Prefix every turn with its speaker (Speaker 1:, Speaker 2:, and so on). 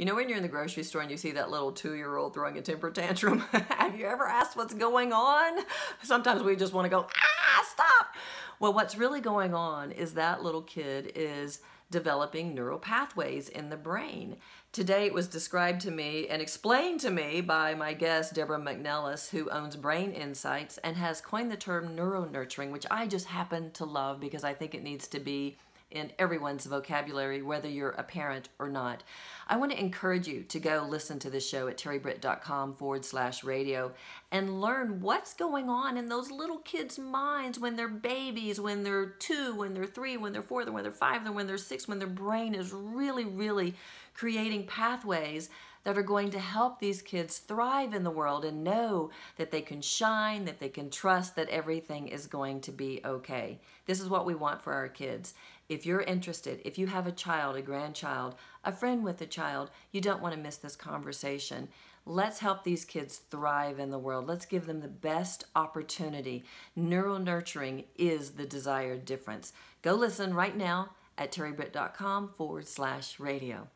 Speaker 1: You know when you're in the grocery store and you see that little two-year-old throwing a temper tantrum? Have you ever asked what's going on? Sometimes we just want to go, ah, stop. Well, what's really going on is that little kid is developing neural pathways in the brain. Today it was described to me and explained to me by my guest, Deborah McNelis, who owns Brain Insights and has coined the term neuronurturing, which I just happen to love because I think it needs to be in everyone's vocabulary, whether you're a parent or not. I want to encourage you to go listen to the show at terribritt.com forward slash radio and learn what's going on in those little kids' minds when they're babies, when they're two, when they're three, when they're four, when they're five, when they're six, when their brain is really, really creating pathways that are going to help these kids thrive in the world and know that they can shine, that they can trust that everything is going to be okay. This is what we want for our kids. If you're interested, if you have a child, a grandchild, a friend with a child, you don't want to miss this conversation. Let's help these kids thrive in the world. Let's give them the best opportunity. Neuronurturing is the desired difference. Go listen right now at terribritt.com forward slash radio.